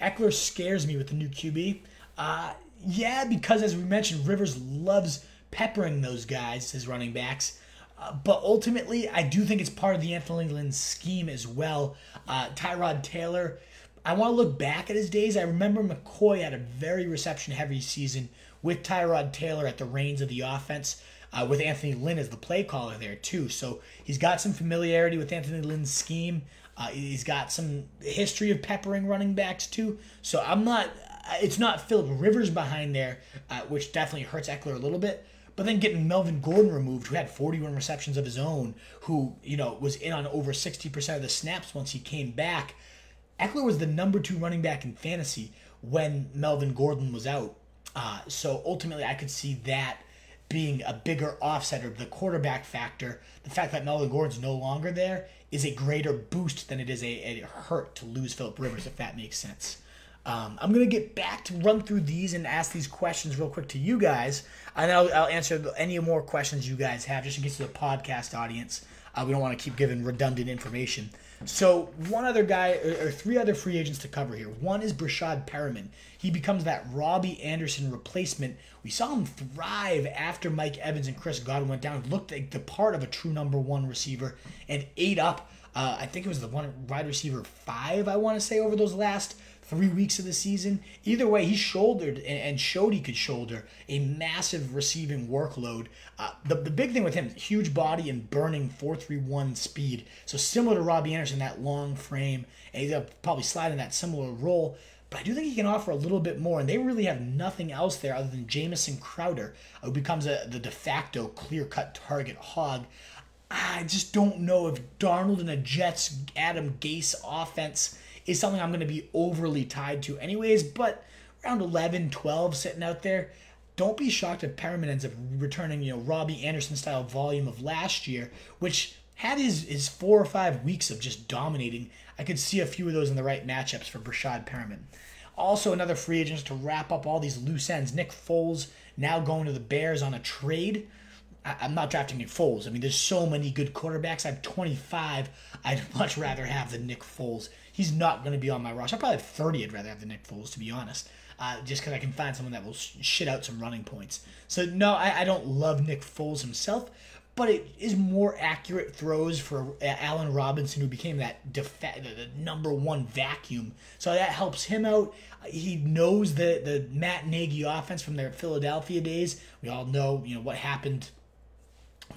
Ekeler scares me with the new QB. Uh, yeah, because as we mentioned, Rivers loves peppering those guys, his running backs. Uh, but ultimately, I do think it's part of the Anthony Lynn scheme as well. Uh, Tyrod Taylor, I want to look back at his days. I remember McCoy had a very reception heavy season with Tyrod Taylor at the reins of the offense. Uh, with Anthony Lynn as the play caller there too, so he's got some familiarity with Anthony Lynn's scheme. Uh, he's got some history of peppering running backs too. So I'm not. It's not Philip Rivers behind there, uh, which definitely hurts Ekeler a little bit. But then getting Melvin Gordon removed, who had 41 receptions of his own, who you know was in on over 60% of the snaps once he came back. Ekeler was the number two running back in fantasy when Melvin Gordon was out. Uh, so ultimately, I could see that being a bigger offset of the quarterback factor. The fact that Melvin Gordon's no longer there is a greater boost than it is a, a hurt to lose Philip Rivers, if that makes sense. Um, I'm going to get back to run through these and ask these questions real quick to you guys. And I'll, I'll answer any more questions you guys have just in case of the podcast audience. Uh, we don't want to keep giving redundant information. So one other guy, or, three other free agents to cover here. One is Breshad Perriman. He becomes that Robbie Anderson replacement. We saw him thrive after Mike Evans and Chris Godwin went down. Looked like the part of a true number one receiver and ate up. Uh, I think it was the one wide receiver five. I want to say over those last three weeks of the season. Either way, he shouldered and showed he could shoulder a massive receiving workload. Uh, the, the big thing with him, huge body and burning 431 speed. So similar to Robbie Anderson, that long frame, and he's probably slide in that similar role. But I do think he can offer a little bit more, and they really have nothing else there other than Jamison Crowder, who becomes a, the de facto clear cut target hog. I just don't know if Darnold and a Jets Adam Gase offense is something I'm going to be overly tied to, anyways. But around 11, 12 sitting out there, don't be shocked if Perriman ends up returning, you know, Robbie Anderson style volume of last year, which had his, his four or five weeks of just dominating. I could see a few of those in the right matchups for Breshad Perriman. Also, another free agent to wrap up all these loose ends. Nick Foles now going to the Bears on a trade. I, am not drafting Nick Foles. I mean, there's so many good quarterbacks. I have 25. I'd much rather have than Nick Foles. He's not going to be on my roster. I probably have 30. I'd rather have than Nick Foles, to be honest. Uh, just because I can find someone that will shit out some running points. So no, I, I don't love Nick Foles himself, but it is more accurate throws for Allen Robinson, who became that def- the number one vacuum. So that helps him out. He knows the the Matt Nagy offense from their Philadelphia days. We all know, you know, what happened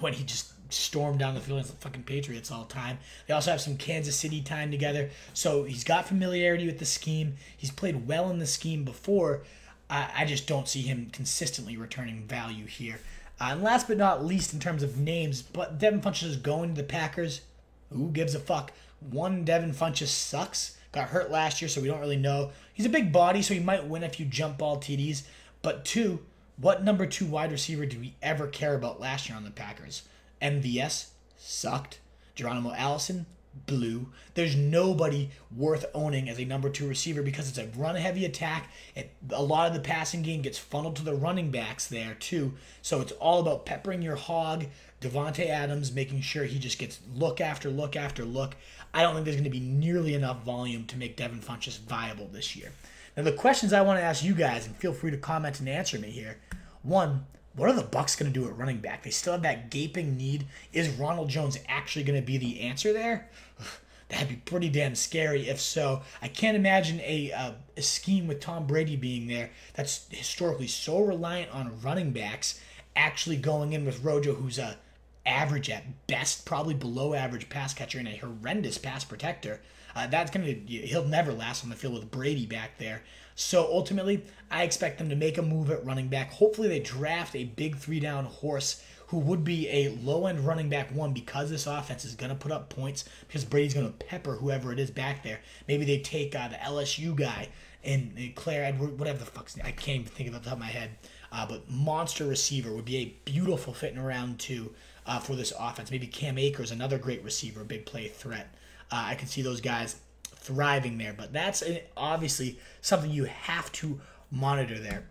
when he just stormed down the field against the fucking Patriots all the time. They also have some Kansas City time together. So he's got familiarity with the scheme. He's played well in the scheme before. I, I just don't see him consistently returning value here. Uh, and last but not least, in terms of names, but Devin Funchess is going to the Packers. Who gives a fuck? One, Devin Funchess sucks. Got hurt last year, so we don't really know. He's a big body, so he might win a few jump ball TDs. But two, what number two wide receiver do we ever care about last year on the Packers? MVS sucked. Geronimo Allison blew. There's nobody worth owning as a number two receiver because it's a run heavy attack. It, a lot of the passing game gets funneled to the running backs there too. So it's all about peppering your hog, Davante Adams, making sure he just gets look after look after look. I don't think there's going to be nearly enough volume to make Devin Funchess viable this year. Now the questions I want to ask you guys, and feel free to comment and answer me here. One, what are the Bucs going to do at running back? They still have that gaping need. Is Ronald Jones actually going to be the answer there? [SIGHS] That'd be pretty damn scary if so. I can't imagine a, uh, a scheme with Tom Brady being there that's historically so reliant on running backs actually going in with Rojo, who's a average at best, probably below average pass catcher and a horrendous pass protector. Uh, that's gonna he'll never last on the field with Brady back there. So ultimately, I expect them to make a move at running back. Hopefully, they draft a big three down horse who would be a low end running back one because this offense is going to put up points because Brady's going to pepper whoever it is back there. Maybe they take uh, the LSU guy and uh, Claire Edward, whatever the fuck's name. I can't even think of it off the top of my head. Uh, but monster receiver would be a beautiful fit in round two uh, for this offense. Maybe Cam Akers, another great receiver, big play threat. Uh, I can see those guys thriving there. But that's obviously something you have to monitor there.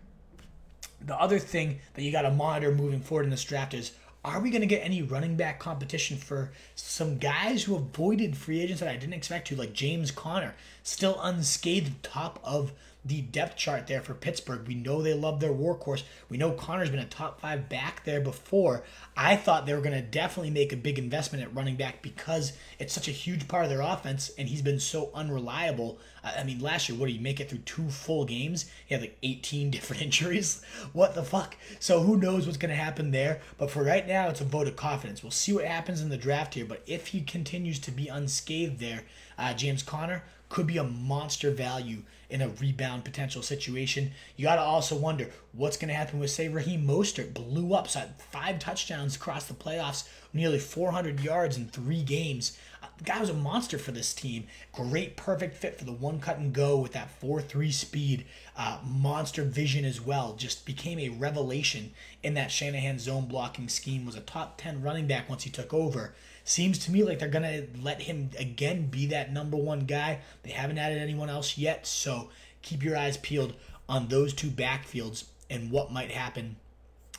The other thing that you got to monitor moving forward in this draft is are we going to get any running back competition for some guys who avoided free agents that I didn't expect to, like James Conner, still unscathed top of the depth chart there for Pittsburgh. We know they love their workhorse. We know Conner's been a top five back there before. I thought they were going to definitely make a big investment at running back because it's such a huge part of their offense, and he's been so unreliable. I mean, last year, what did he make it through two full games? He had like 18 [LAUGHS] different injuries. What the fuck? So who knows what's going to happen there? But for right now, it's a vote of confidence. We'll see what happens in the draft here. But if he continues to be unscathed there, uh, James Conner could be a monster value in a rebound potential situation. You got to also wonder what's going to happen with, say, Raheem Mostert blew up, so five touchdowns across the playoffs, nearly 400 yards in three games. Uh, the guy was a monster for this team. Great, perfect fit for the one cut and go with that 4 3 speed. Uh, monster vision as well. Just became a revelation in that Shanahan zone blocking scheme. Was a top 10 running back once he took over. Seems to me like they're going to let him again be that number one guy. They haven't added anyone else yet, so keep your eyes peeled on those two backfields and what might happen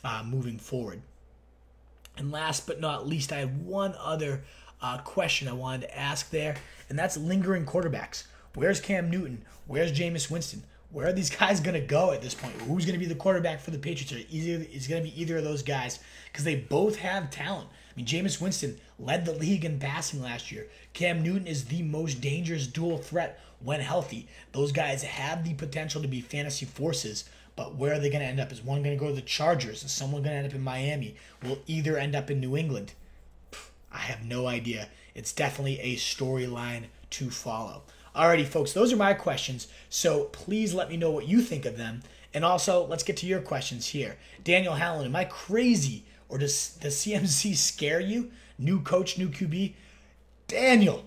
uh, moving forward. And last but not least, I have one other uh, question I wanted to ask there, and that's lingering quarterbacks. Where's Cam Newton? Where's Jameis Winston? Where are these [LAUGHS] guys going to go at this point? Who's going to be the quarterback for the Patriots? Either, it's going to be either of those guys because they both have talent. I mean, Jameis Winston led the league in passing last year. Cam Newton is the most dangerous dual threat when healthy. Those guys have the potential to be fantasy forces, but where are they going to end up? Is one going to go to the Chargers? Is someone going to end up in Miami? Will either end up in New England? I have no idea. It's definitely a storyline to follow. Alrighty, folks, those are my questions. So please let me know what you think of them. And also, let's get to your questions here. Daniel Hallen, am I crazy or does the CMC scare you? New coach, new QB? Daniel,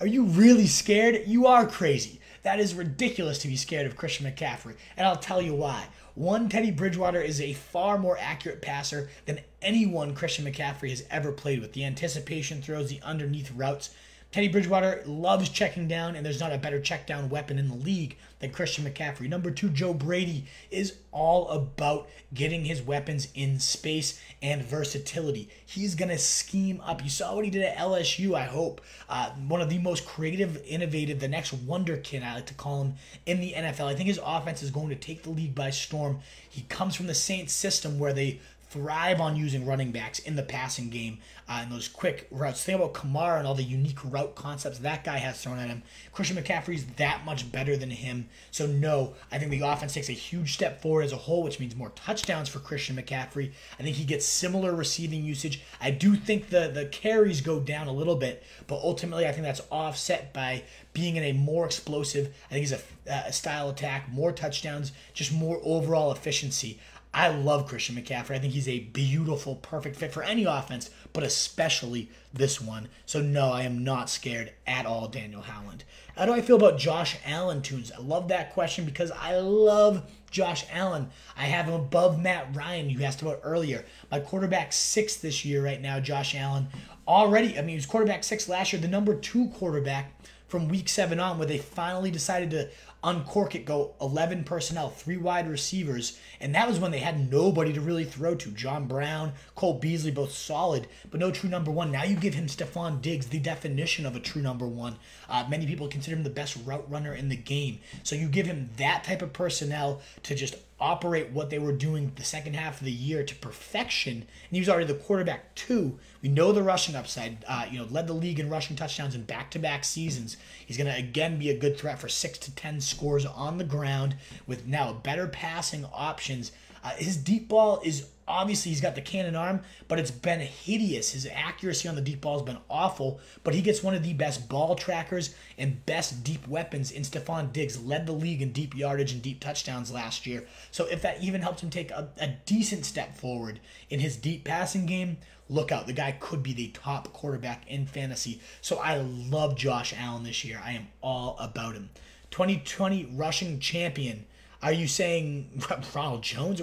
Are you really scared? You are crazy. That is ridiculous to be scared of Christian McCaffrey, and I'll tell you why. One, Teddy Bridgewater is a far more accurate passer than anyone Christian McCaffrey has ever played with. The anticipation throws, the underneath routes. Teddy Bridgewater loves checking down, and there's not a better check down weapon in the league than Christian McCaffrey. Number two, Joe Brady is all about getting his weapons in space and versatility. He's going to scheme up. You saw what he did at LSU, I hope. Uh, one of the most creative, innovative, the next wonder kid, I like to call him, in the NFL. I think his offense is going to take the league by storm. He comes from the Saints system where they thrive on using running backs in the passing game uh, and those quick routes. Think about Kamara and all the unique route concepts that guy has thrown at him. Christian McCaffrey's that much better than him. So, no, I think the offense takes a huge step forward as a whole, which means more touchdowns for Christian McCaffrey. I think he gets similar receiving usage. I do think the, the carries go down a little bit, but ultimately, I think that's offset by being in a more explosive, I think he's a, a style attack, more touchdowns, just more overall efficiency. I love Christian McCaffrey. I think he's a beautiful, perfect fit for any offense, but especially this one. So, no, I am not scared at all, Daniel Howland. How do I feel about Josh Allen tunes? I love that question because I love Josh Allen. I have him above Matt Ryan, you asked about earlier. My quarterback six this year, right now, Josh Allen. Already, I mean, he was quarterback six last year, the number two quarterback from week seven on, where they finally decided to uncork it, go 11 personnel, three wide receivers. And that was when they had nobody to really throw to. John Brown, Cole Beasley, both solid, but no true number one. Now you give him Stefon Diggs, the definition of a true number one. Uh, many people consider him the best route runner in the game. So you give him that type of personnel to just operate what they were doing the second half of the year to perfection. And he was already the quarterback too. We know the rushing upside. Uh, you know, led the league in rushing touchdowns in back-to-back seasons. He's going to again be a good threat for six to ten scores on the ground with now better passing options. Uh, his deep ball is obviously he's got the cannon arm, but it's been hideous. His accuracy on the deep ball has been awful, but he gets one of the best ball trackers and best deep weapons in Stefon Diggs. Led the league in deep yardage and deep touchdowns last year. So if that even helps him take a, a decent step forward in his deep passing game, look out. The guy could be the top quarterback in fantasy. So I love Josh Allen this year. I am all about him. 2020 rushing champion. Are you saying [LAUGHS] Ronald Jones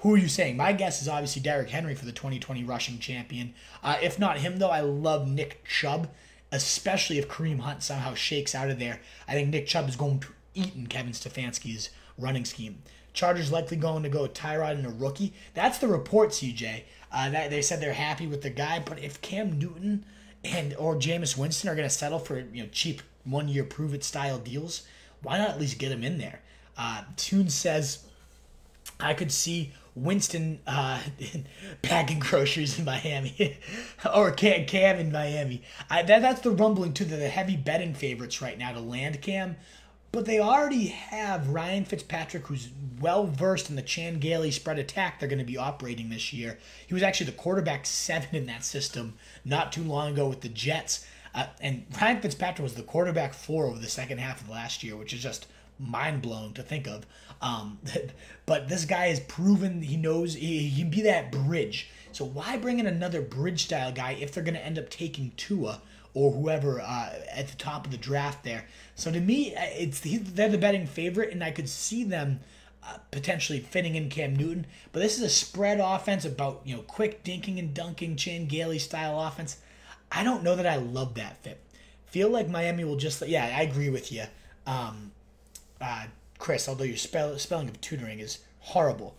who are you saying? My guess is obviously Derrick Henry for the 2020 rushing champion. Uh, if not him though, I love Nick Chubb, especially if Kareem Hunt somehow shakes out of there. I think Nick Chubb is going to eat in Kevin Stefanski's running scheme. Chargers likely going to go Tyrod and a rookie. That's the report, CJ. Uh, that they said they're happy with the guy, but if Cam Newton and or Jameis Winston are going to settle for you know cheap one year prove it style deals, why not at least get him in there? Uh, Tune says, I could see Winston uh, [LAUGHS] packing groceries in Miami, [LAUGHS] or Cam, Cam in Miami. I, that, that's the rumbling too. They're the heavy betting favorites right now to land Cam, but they already have Ryan Fitzpatrick, who's well versed in the Chan Gailey spread attack they're going to be operating this year. He was actually the quarterback seven in that system not too long ago with the Jets. Uh, and Ryan Fitzpatrick was the quarterback four over the second half of last year, which is just mind blown to think of. Um, [LAUGHS] but this guy has proven he knows he, he, can be that bridge. So why bring in another bridge style guy if they're going to end up taking Tua or whoever uh, at the top of the draft there? So to me, uh, it's they're the betting favorite, and I could see them. Uh, potentially fitting in Cam Newton, but this is a spread offense about you know quick dinking and dunking, Chan Gailey style offense. I don't know that I love that fit. Feel like Miami will just yeah, I agree with you. Um, uh, Chris, although your spell, spelling of tutoring is horrible.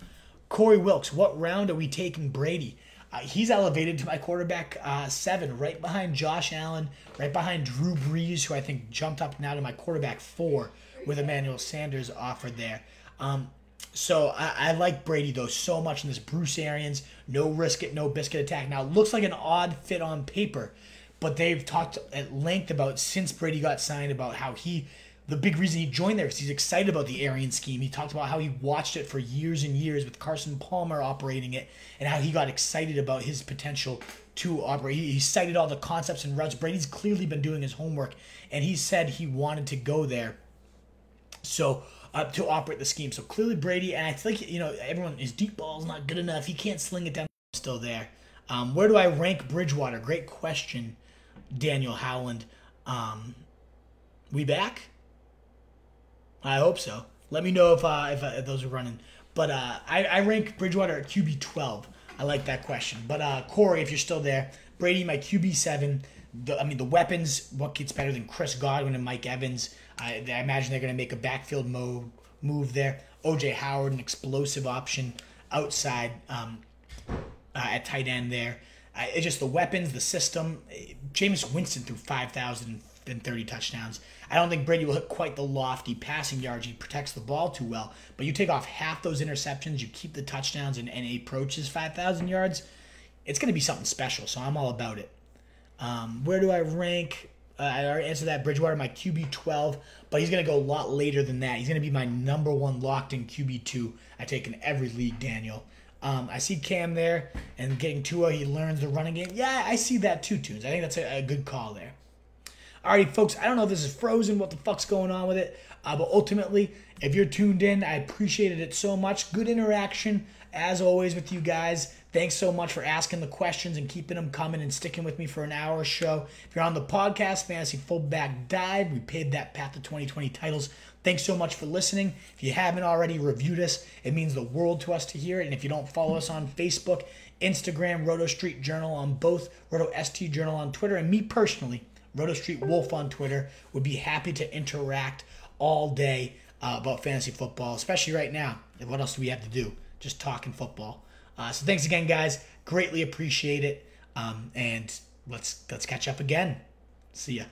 Corey Wilkes, what round are we taking Brady? Uh, he's elevated to my quarterback uh, seven, right behind Josh Allen, right behind Drew Brees, who I think jumped up now to my quarterback four with Emmanuel Sanders offered there. Um, so I, I, like Brady though so much in this Bruce Arians, no risk it, no biscuit attack. Now looks like an odd fit on paper, but they've talked at length about since Brady got signed about how he the big reason he joined there is he's excited about the Arian scheme. He talked about how he watched it for years and years with Carson Palmer operating it and how he got excited about his potential to operate. He, he cited all the concepts and routes. Brady's clearly been doing his homework and he said he wanted to go there. So uh, to operate the scheme. So clearly Brady, and I think you know everyone his deep ball is not good enough. He can't sling it down. Still there. Um, where do I rank Bridgewater? Great question, Daniel Howland. Um, We back? I hope so. Let me know if uh, if, uh, if those are running. But uh, I, I rank Bridgewater at QB 12. I like that question. But uh, Corey, if you're still there, Brady, my QB 7. The, I mean, the weapons, what gets better than Chris Godwin and Mike Evans? I, I imagine they're going to make a backfield move, move there. OJ Howard, an explosive option outside um, uh, at tight end there. It's just the weapons, the system. Jameis Winston threw 5,030 touchdowns. I don't think Brady will hit quite the lofty passing yards. He protects the ball too well. But you take off half those interceptions, you keep the touchdowns, and, and he approaches 5,000 yards. It's going to be something special. So I'm all about it. Um, where do I rank? Uh, I already answered that. Bridgewater, my QB 12, but he's going to go a lot later than that. He's going to be my number one locked in QB 2. I take in every league, Daniel. Um, I see Cam there and getting Tua. He learns the running game. Yeah, I see that too, Tunes. I think that's a, a good call there. Alrighty, folks, I don't know if this is frozen, what the fuck's going on with it, uh, but ultimately, if you're tuned in, I appreciated it so much. Good interaction, as always, with you guys. Thanks so much for asking the questions and keeping them coming and sticking with me for an hour show. If you're on the podcast, Fantasy Fullback Dive, we paved that path to 2020 titles. Thanks so much for listening. If you haven't already reviewed us, it means the world to us to hear it. And if you don't follow us on Facebook, Instagram, Roto Street Journal on both, Roto ST Journal on Twitter, and me personally, Roto Street Wolf on Twitter. Would be happy to interact all day uh, about fantasy football, especially right now. What else do we have to do? Just talking football. Uh, so thanks again, guys. Greatly appreciate it. Um, and let's let's catch up again. See ya.